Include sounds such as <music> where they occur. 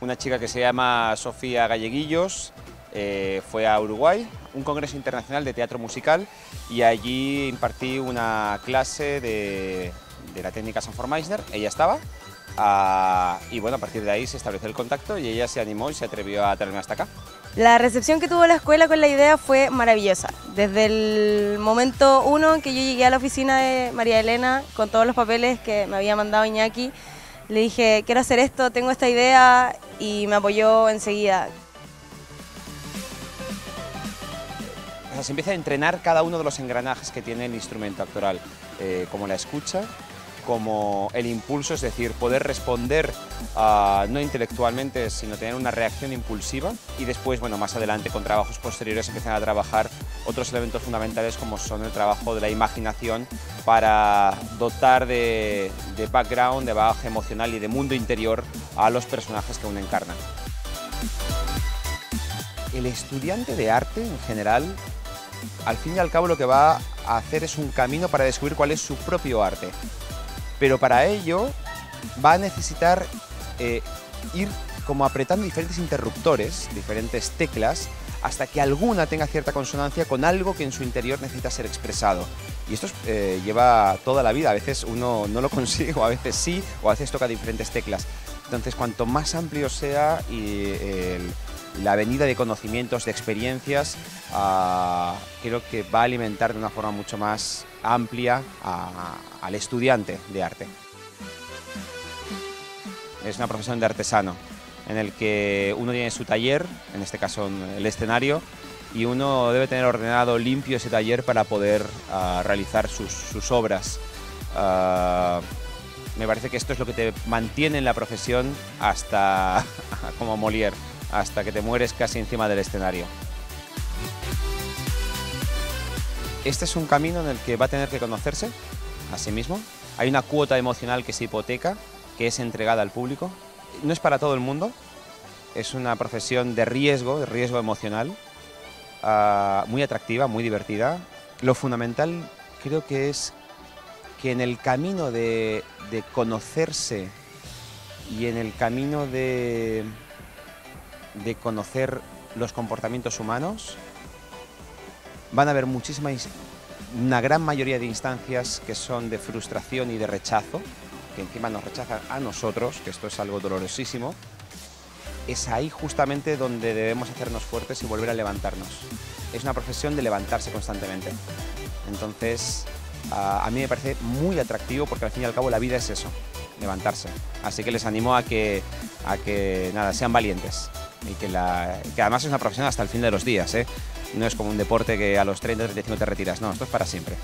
Una chica que se llama Sofía Galleguillos eh, fue a Uruguay, un congreso internacional de teatro musical y allí impartí una clase de, de la técnica Sanformeisner, ella estaba, ah, y bueno, a partir de ahí se estableció el contacto y ella se animó y se atrevió a traerme hasta acá. La recepción que tuvo la escuela con la idea fue maravillosa. Desde el momento uno que yo llegué a la oficina de María Elena con todos los papeles que me había mandado Iñaki, le dije, quiero hacer esto, tengo esta idea y me apoyó enseguida. O sea, se empieza a entrenar cada uno de los engranajes que tiene el instrumento actoral, eh, como la escucha, como el impulso, es decir, poder responder no intelectualmente, sino tener una reacción impulsiva y después, bueno, más adelante con trabajos posteriores empiezan a trabajar otros elementos fundamentales como son el trabajo de la imaginación para dotar de, de background, de bagaje emocional y de mundo interior a los personajes que uno encarna. El estudiante de arte en general, al fin y al cabo lo que va a hacer es un camino para descubrir cuál es su propio arte pero para ello va a necesitar eh, ir como apretando diferentes interruptores, diferentes teclas, hasta que alguna tenga cierta consonancia con algo que en su interior necesita ser expresado. Y esto eh, lleva toda la vida, a veces uno no lo <laughs> consigue, o a veces sí, o a veces toca diferentes teclas. Entonces, cuanto más amplio sea y la avenida de conocimientos, de experiencias, ah, creo que va a alimentar de una forma mucho más amplia al estudiante de arte. Es una profesión de artesano, en el que uno tiene su taller, en este caso el escenario, y uno debe tener ordenado limpio ese taller para poder ah, realizar sus, obras. Ah, me parece que esto es lo que te mantiene en la profesión hasta, <laughs> como Molière, hasta que te mueres casi encima del escenario. Este es un camino en el que va a tener que conocerse a sí mismo. Hay una cuota emocional que se hipoteca, que es entregada al público. No es para todo el mundo, es una profesión de riesgo, de riesgo emocional, ah, muy atractiva, muy divertida. Lo fundamental creo que es que en el camino de, de conocerse y en el camino de, de conocer los comportamientos humanos, van a haber muchísimas, una gran mayoría de instancias que son de frustración y de rechazo, que encima nos rechazan a nosotros, que esto es algo dolorosísimo, es ahí justamente donde debemos hacernos fuertes y volver a levantarnos. Es una profesión de levantarse constantemente. Entonces, a, mí me parece muy atractivo porque al fin y al cabo la vida es eso, levantarse. Así que les animo a que, a que nada, sean valientes y que, la, que además es una profesión hasta el fin de los días. ¿eh? No es como un deporte que a los 30, 35 te retiras, no, esto es para siempre.